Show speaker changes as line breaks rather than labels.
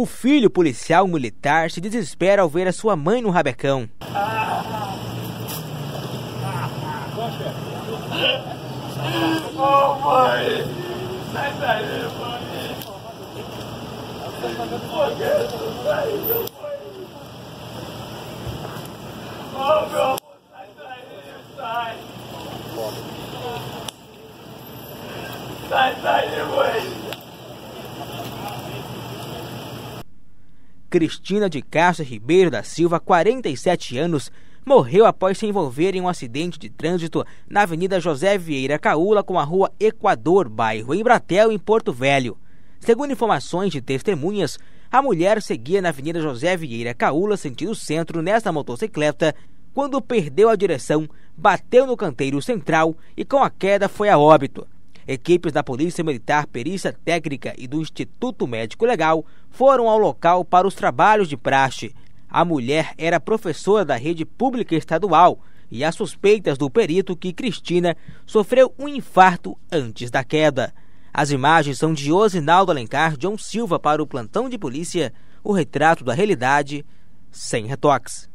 O filho policial militar se desespera ao ver a sua mãe no rabecão.
Oh, mãe! Sai daí, mãe! Sai sai! Sai daí, mãe!
Cristina de Castro Ribeiro da Silva, 47 anos, morreu após se envolver em um acidente de trânsito na Avenida José Vieira Caula com a Rua Equador, bairro Embratel, em Porto Velho. Segundo informações de testemunhas, a mulher seguia na Avenida José Vieira Caula, sentido centro, nesta motocicleta, quando perdeu a direção, bateu no canteiro central e com a queda foi a óbito. Equipes da Polícia Militar, Perícia Técnica e do Instituto Médico Legal foram ao local para os trabalhos de praxe. A mulher era professora da rede pública estadual e há suspeitas do perito que Cristina sofreu um infarto antes da queda. As imagens são de Osinaldo Alencar John Silva para o plantão de polícia, o retrato da realidade sem retoques.